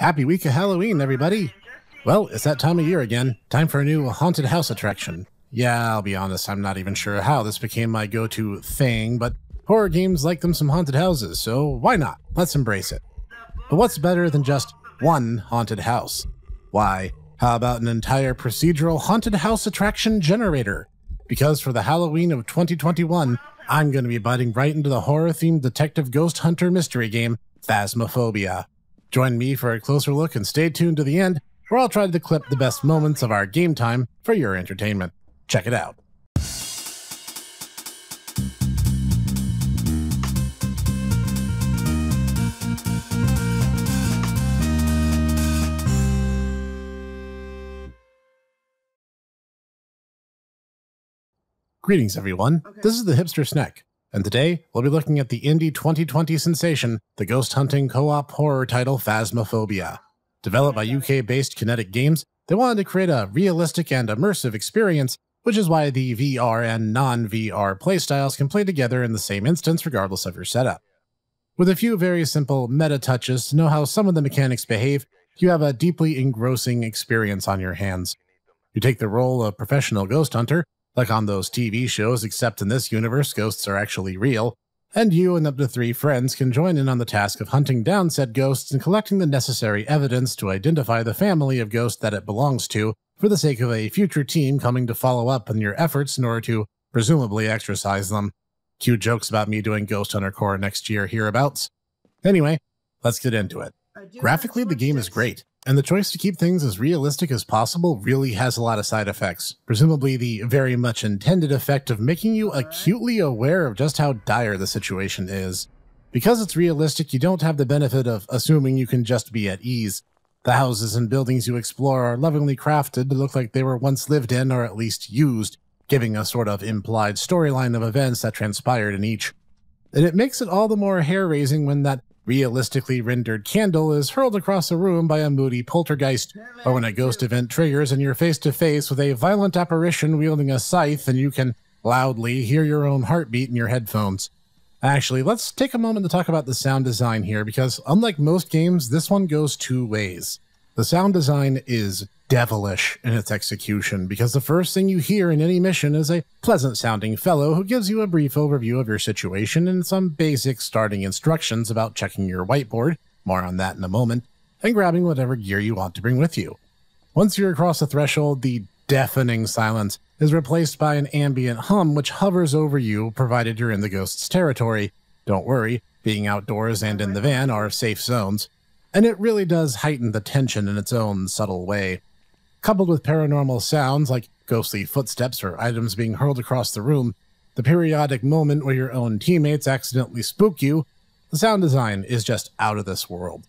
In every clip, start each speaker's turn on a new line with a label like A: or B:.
A: Happy week of Halloween, everybody! Well, it's that time of year again. Time for a new haunted house attraction. Yeah, I'll be honest, I'm not even sure how this became my go to thing, but horror games like them some haunted houses, so why not? Let's embrace it. But what's better than just one haunted house? Why, how about an entire procedural haunted house attraction generator? Because for the Halloween of 2021, I'm going to be biting right into the horror themed detective ghost hunter mystery game, Phasmophobia. Join me for a closer look and stay tuned to the end, where I'll try to clip the best moments of our game time for your entertainment. Check it out. Greetings, everyone. Okay. This is the Hipster Snek, and today we'll be looking at the indie 2020 sensation, the ghost hunting co op horror title Phasmophobia. Developed by UK based Kinetic Games, they wanted to create a realistic and immersive experience, which is why the VR and non VR playstyles can play together in the same instance regardless of your setup. With a few very simple meta touches to know how some of the mechanics behave, you have a deeply engrossing experience on your hands. You take the role of professional ghost hunter, like on those TV shows, except in this universe, ghosts are actually real, and you and up to three friends can join in on the task of hunting down said ghosts and collecting the necessary evidence to identify the family of ghosts that it belongs to for the sake of a future team coming to follow up on your efforts in order to presumably exorcise them. Cute jokes about me doing Ghost Hunter Core next year hereabouts. Anyway, let's get into it. Graphically, the game is great, and the choice to keep things as realistic as possible really has a lot of side effects. Presumably, the very much intended effect of making you acutely aware of just how dire the situation is. Because it's realistic, you don't have the benefit of assuming you can just be at ease. The houses and buildings you explore are lovingly crafted to look like they were once lived in or at least used, giving a sort of implied storyline of events that transpired in each. And it makes it all the more hair raising when that realistically rendered candle is hurled across a room by a moody poltergeist, or when a ghost event triggers and you're face to face with a violent apparition wielding a scythe and you can loudly hear your own heartbeat in your headphones. Actually, let's take a moment to talk about the sound design here because, unlike most games, this one goes two ways. The sound design is devilish in its execution because the first thing you hear in any mission is a pleasant sounding fellow who gives you a brief overview of your situation and some basic starting instructions about checking your whiteboard, more on that in a moment, and grabbing whatever gear you want to bring with you. Once you're across the threshold, the deafening silence is replaced by an ambient hum which hovers over you provided you're in the ghost's territory. Don't worry, being outdoors and in the van are safe zones. And it really does heighten the tension in its own subtle way coupled with paranormal sounds like ghostly footsteps or items being hurled across the room, the periodic moment where your own teammates accidentally spook you, the sound design is just out of this world.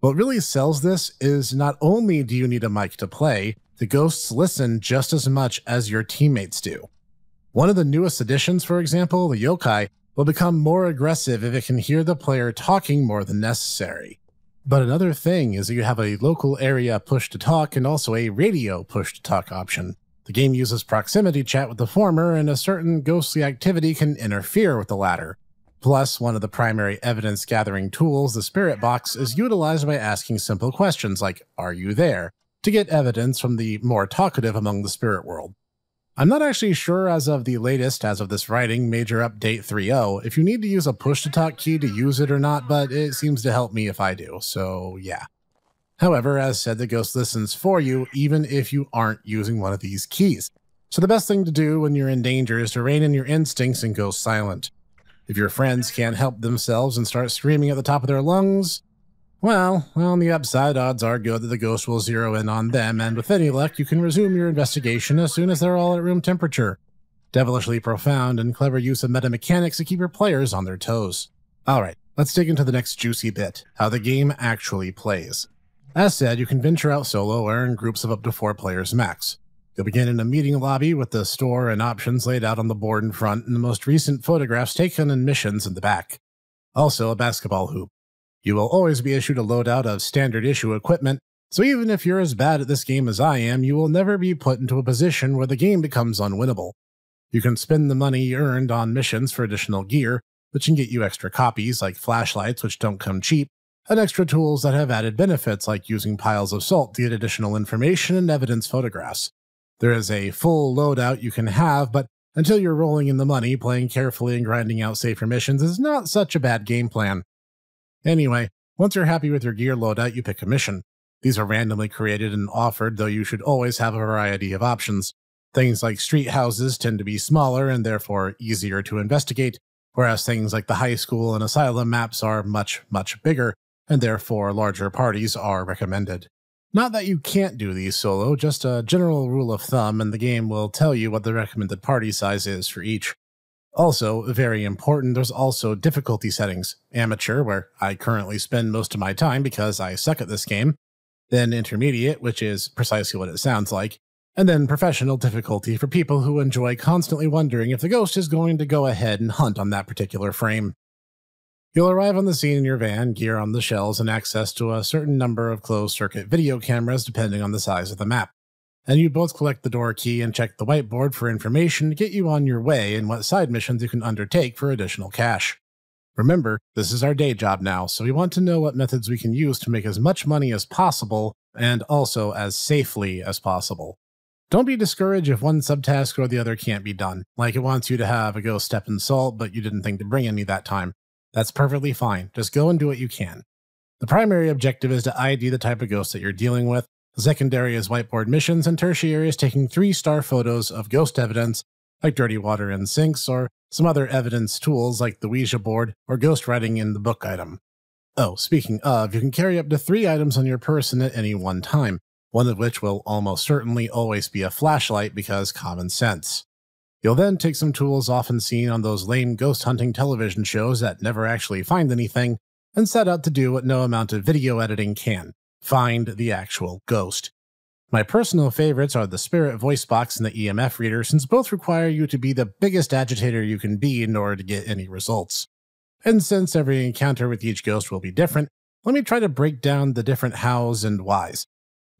A: What really sells this is not only do you need a mic to play, the ghosts listen just as much as your teammates do. One of the newest additions, for example, the yokai, will become more aggressive if it can hear the player talking more than necessary. But another thing is that you have a local area push to talk and also a radio push to talk option. The game uses proximity chat with the former, and a certain ghostly activity can interfere with the latter. Plus, one of the primary evidence gathering tools, the Spirit Box, is utilized by asking simple questions like, Are you there? to get evidence from the more talkative among the spirit world. I'm not actually sure as of the latest, as of this writing, major update 3.0, if you need to use a push to talk key to use it or not, but it seems to help me if I do, so yeah. However, as said, the ghost listens for you even if you aren't using one of these keys. So the best thing to do when you're in danger is to rein in your instincts and go silent. If your friends can't help themselves and start screaming at the top of their lungs, well, on the upside, odds are good that the ghost will zero in on them, and with any luck, you can resume your investigation as soon as they're all at room temperature. Devilishly profound and clever use of meta mechanics to keep your players on their toes. Alright, let's dig into the next juicy bit how the game actually plays. As said, you can venture out solo or in groups of up to four players max. You'll begin in a meeting lobby with the store and options laid out on the board in front and the most recent photographs taken in missions in the back. Also, a basketball hoop. You will always be issued a loadout of standard issue equipment, so even if you're as bad at this game as I am, you will never be put into a position where the game becomes unwinnable. You can spend the money earned on missions for additional gear, which can get you extra copies like flashlights, which don't come cheap, and extra tools that have added benefits like using piles of salt to get additional information and evidence photographs. There is a full loadout you can have, but until you're rolling in the money, playing carefully and grinding out safer missions is not such a bad game plan. Anyway, once you're happy with your gear loadout, you pick a mission. These are randomly created and offered, though you should always have a variety of options. Things like street houses tend to be smaller and therefore easier to investigate, whereas things like the high school and asylum maps are much, much bigger, and therefore larger parties are recommended. Not that you can't do these solo, just a general rule of thumb, and the game will tell you what the recommended party size is for each. Also, very important, there's also difficulty settings. Amateur, where I currently spend most of my time because I suck at this game. Then intermediate, which is precisely what it sounds like. And then professional difficulty for people who enjoy constantly wondering if the ghost is going to go ahead and hunt on that particular frame. You'll arrive on the scene in your van, gear on the shelves, and access to a certain number of closed circuit video cameras depending on the size of the map. And you both collect the door key and check the whiteboard for information to get you on your way and what side missions you can undertake for additional cash. Remember, this is our day job now, so we want to know what methods we can use to make as much money as possible and also as safely as possible. Don't be discouraged if one subtask or the other can't be done, like it wants you to have a ghost step in salt, but you didn't think to bring any that time. That's perfectly fine. Just go and do what you can. The primary objective is to ID the type of ghost that you're dealing with. Secondary is whiteboard missions, and tertiary is taking three star photos of ghost evidence, like dirty water in sinks, or some other evidence tools like the Ouija board or ghost writing in the book item. Oh, speaking of, you can carry up to three items on your person at any one time, one of which will almost certainly always be a flashlight because common sense. You'll then take some tools often seen on those lame ghost hunting television shows that never actually find anything, and set out to do what no amount of video editing can find the actual ghost. My personal favorites are the Spirit Voice Box and the EMF Reader, since both require you to be the biggest agitator you can be in order to get any results. And since every encounter with each ghost will be different, let me try to break down the different hows and whys.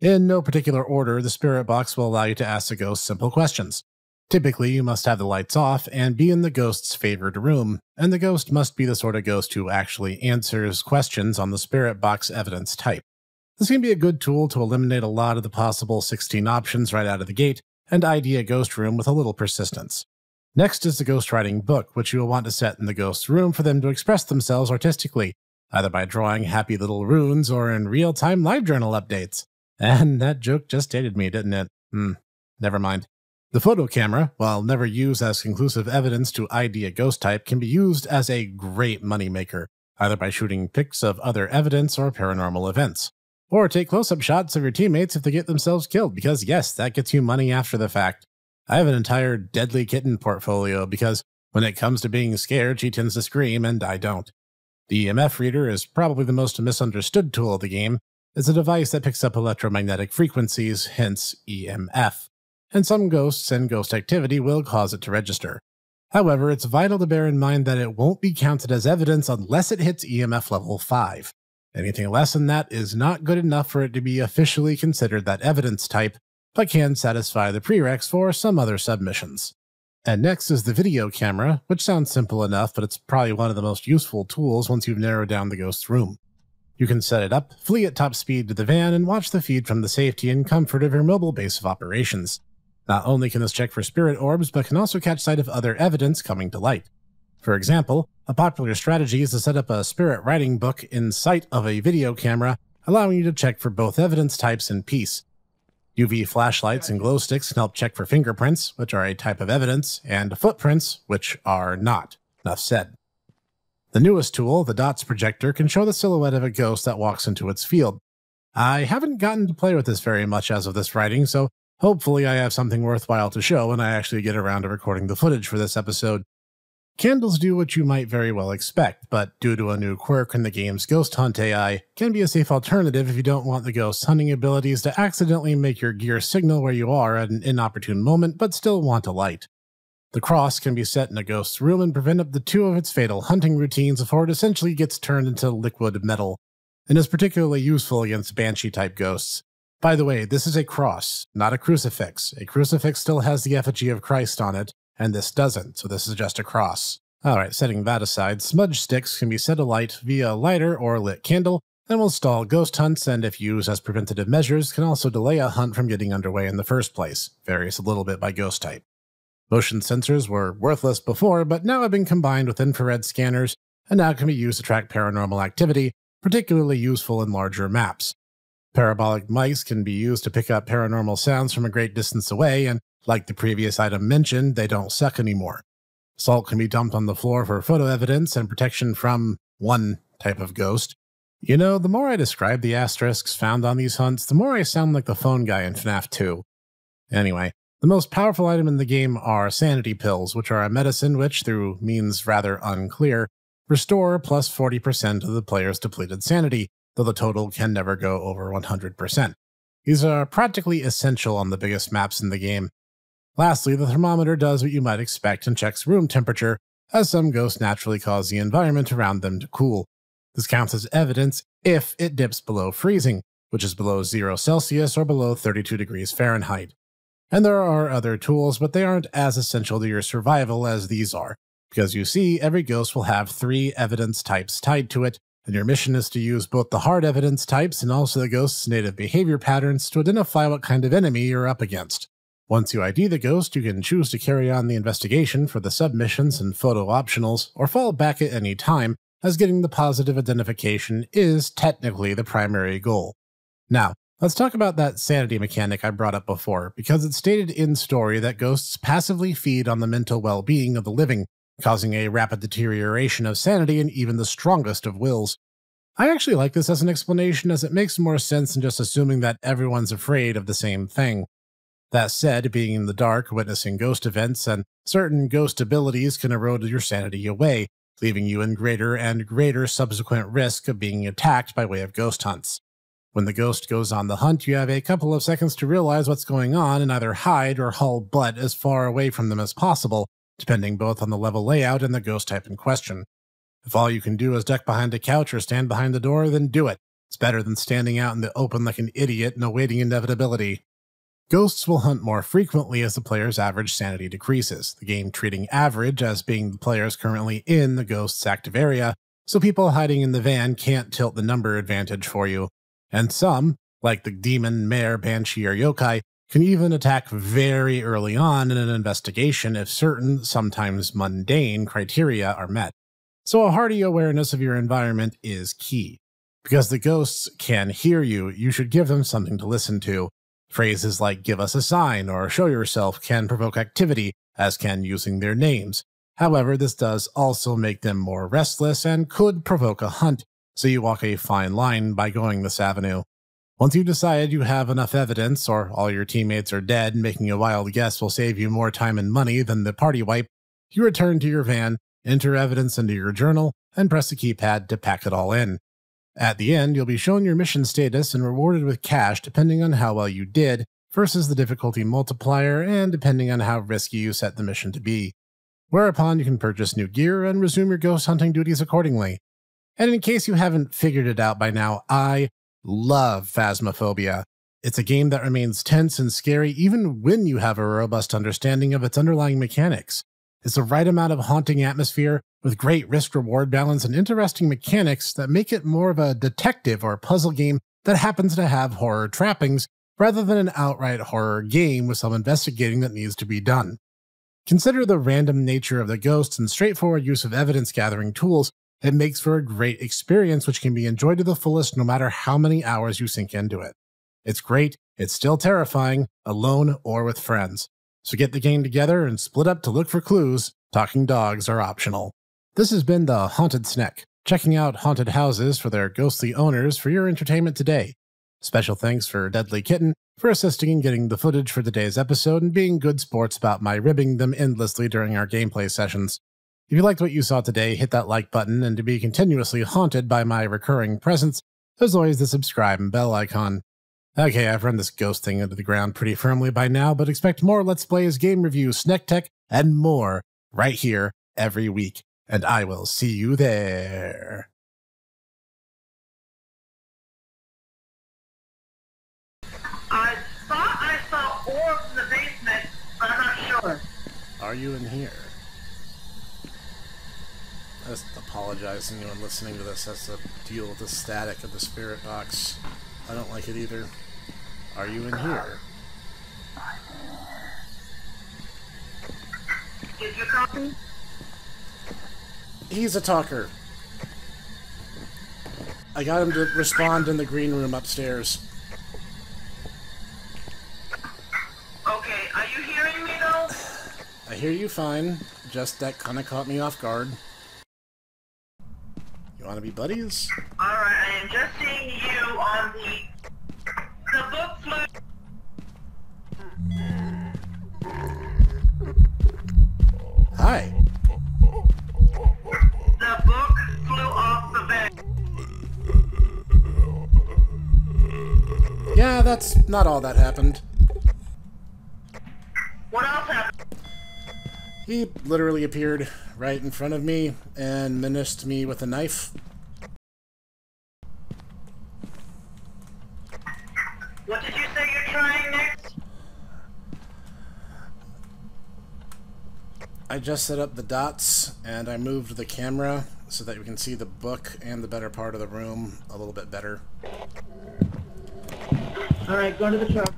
A: In no particular order, the Spirit Box will allow you to ask the ghost simple questions. Typically, you must have the lights off and be in the ghost's favored room, and the ghost must be the sort of ghost who actually answers questions on the spirit box evidence type. This can be a good tool to eliminate a lot of the possible 16 options right out of the gate and ID a ghost room with a little persistence. Next is the ghostwriting book, which you will want to set in the ghost's room for them to express themselves artistically, either by drawing happy little runes or in real time live journal updates. And that joke just dated me, didn't it? Hmm, never mind. The photo camera, while never used as conclusive evidence to ID a ghost type, can be used as a great moneymaker, either by shooting pics of other evidence or paranormal events. Or take close up shots of your teammates if they get themselves killed, because yes, that gets you money after the fact. I have an entire deadly kitten portfolio because when it comes to being scared, she tends to scream and I don't. The EMF reader is probably the most misunderstood tool of the game. It's a device that picks up electromagnetic frequencies, hence EMF and some ghosts and ghost activity will cause it to register. However, it's vital to bear in mind that it won't be counted as evidence unless it hits EMF level 5. Anything less than that is not good enough for it to be officially considered that evidence type, but can satisfy the prereqs for some other submissions. And next is the video camera, which sounds simple enough, but it's probably one of the most useful tools once you've narrowed down the ghost's room. You can set it up, flee at top speed to the van, and watch the feed from the safety and comfort of your mobile base of operations. Not only can this check for spirit orbs, but can also catch sight of other evidence coming to light. For example, a popular strategy is to set up a spirit writing book in sight of a video camera, allowing you to check for both evidence types in peace. UV flashlights and glow sticks can help check for fingerprints, which are a type of evidence, and footprints, which are not. Enough said. The newest tool, the DOTS projector, can show the silhouette of a ghost that walks into its field. I haven't gotten to play with this very much as of this writing, so Hopefully, I have something worthwhile to show when I actually get around to recording the footage for this episode. Candles do what you might very well expect, but due to a new quirk in the game's Ghost Hunt AI, can be a safe alternative if you don't want the ghost hunting abilities to accidentally make your gear signal where you are at an inopportune moment, but still want a light. The cross can be set in a ghost's room and prevent up to two of its fatal hunting routines before it essentially gets turned into liquid metal, and is particularly useful against banshee type ghosts. By the way, this is a cross, not a crucifix. A crucifix still has the effigy of Christ on it, and this doesn't, so this is just a cross. Alright, setting that aside, smudge sticks can be set alight via a lighter or lit candle, and will stall ghost hunts, and if used as preventative measures, can also delay a hunt from getting underway in the first place, varies a little bit by ghost type. Motion sensors were worthless before, but now have been combined with infrared scanners and now can be used to track paranormal activity, particularly useful in larger maps. Parabolic mics can be used to pick up paranormal sounds from a great distance away, and like the previous item mentioned, they don't suck anymore. Salt can be dumped on the floor for photo evidence and protection from one type of ghost. You know, the more I describe the asterisks found on these hunts, the more I sound like the phone guy in FNAF 2. Anyway, the most powerful item in the game are sanity pills, which are a medicine which, through means rather unclear, restore plus 40% of the player's depleted sanity, though the total can never go over 100%. These are practically essential on the biggest maps in the game. Lastly, the thermometer does what you might expect and checks room temperature, as some ghosts naturally cause the environment around them to cool. This counts as evidence if it dips below freezing, which is below 0 Celsius or below 32 degrees Fahrenheit. And there are other tools, but they aren't as essential to your survival as these are, because you see, every ghost will have three evidence types tied to it, and your mission is to use both the hard evidence types and also the ghost's native behavior patterns to identify what kind of enemy you're up against. Once you ID the ghost, you can choose to carry on the investigation for the submissions and photo optionals, or fall back at any time, as getting the positive identification is technically the primary goal. Now, Let's talk about that sanity mechanic I brought up before, because it's stated in story that ghosts passively feed on the mental well being of the living, causing a rapid deterioration of sanity in even the strongest of wills. I actually like this as an explanation, as it makes more sense than just assuming that everyone's afraid of the same thing. That said, being in the dark, witnessing ghost events, and certain ghost abilities can erode your sanity away, leaving you in greater and greater subsequent risk of being attacked by way of ghost hunts. When the ghost goes on the hunt, you have a couple of seconds to realize what's going on and either hide or haul butt as far away from them as possible, depending both on the level layout and the ghost type in question. If all you can do is duck behind a couch or stand behind the door, then do it. It's better than standing out in the open like an idiot and awaiting inevitability. Ghosts will hunt more frequently as the player's average sanity decreases, the game treating average as being the players currently in the ghost's active area, so people hiding in the van can't tilt the number advantage for you. And some, like the demon, mare, banshee, or yokai, can even attack very early on in an investigation if certain, sometimes mundane, criteria are met. So a hearty awareness of your environment is key. Because the ghosts can hear you, you should give them something to listen to. Phrases like give us a sign or show yourself can provoke activity, as can using their names. However, this does also make them more restless and could provoke a hunt, so you walk a fine line by going this avenue. Once you decide you have enough evidence, or all your teammates are dead, making a wild guess will save you more time and money than the party wipe, you return to your van, enter evidence into your journal, and press the keypad to pack it all in. At the end, you'll be shown your mission status and rewarded with cash depending on how well you did, versus the difficulty multiplier and depending on how risky you set the mission to be. Whereupon you can purchase new gear and resume your ghost hunting duties accordingly. And in case you haven't figured it out by now, I love Phasmophobia. It's a game that remains tense and scary even when you have a robust understanding of its underlying mechanics. It's the right amount of haunting atmosphere with great risk reward balance and interesting mechanics that make it more of a detective or puzzle game that happens to have horror trappings rather than an outright horror game with some investigating that needs to be done. Consider the random nature of the ghosts and straightforward use of evidence gathering tools it makes for a great experience which can be enjoyed to the fullest no matter how many hours you sink into it. It's great, it's still terrifying, alone or with friends. So get the gang together and split up to look for clues. Talking dogs are optional. This has been the Haunted Snek, checking out haunted houses for their ghostly owners for your entertainment today. Special thanks for Deadly Kitten for assisting in getting the footage for today's episode and being good sports about my ribbing them endlessly during our gameplay sessions. If you liked what you saw today, hit that like button, and to be continuously haunted by my recurring presence, there's always the subscribe and bell icon. Okay, I've run this ghost thing into the ground pretty firmly by now, but expect more Let's Plays, game reviews, Snek Tech, and more right here every week, and I will see you there.
B: I thought I saw orbs in the basement, but I'm not sure.
A: Are you in here? just apologize to anyone listening to this has to deal with the static of the spirit box. I don't like it either. Are you in here?
B: Did you copy?
A: He's a talker. I got him to respond in the green room upstairs.
B: Okay, are you hearing me though?
A: I hear you fine, just that kinda caught me off guard. You wanna be buddies?
B: Alright, I am just seeing you on the the book flew
A: Hi.
B: the book flew off the bed.
A: Yeah, that's not all that happened.
B: What else happened?
A: He literally appeared right in front of me and menaced me with a knife.
B: What did you say you're trying next?
A: I just set up the dots and I moved the camera so that we can see the book and the better part of the room a little bit better.
B: Alright, go to the truck.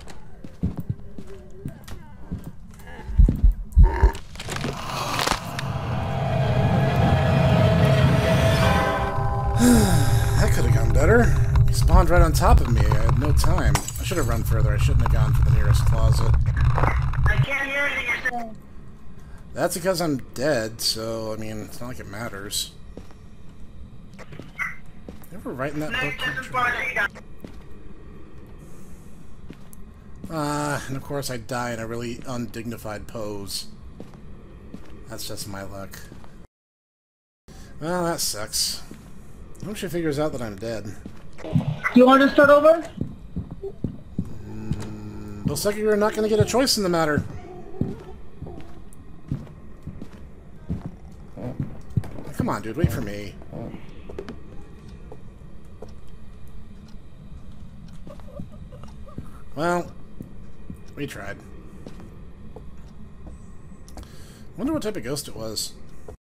A: That could have gone better. He spawned right on top of me. I had no time. I should have run further. I shouldn't have gone for the nearest closet.
B: I can't hear anything you're saying.
A: That's because I'm dead, so, I mean, it's not like it matters. You ever write in that book?
B: Next is Barney.
A: Ah, and of course I die in a really undignified pose. That's just my luck. Well, that sucks. I hope she figures out that I'm dead.
B: You want to start over?
A: Looks like you're not going to get a choice in the matter. Come on, dude, wait for me. Well, we tried. Wonder what type of ghost it was.